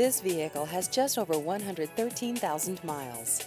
This vehicle has just over 113,000 miles.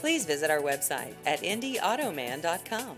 Please visit our website at indyautoman.com.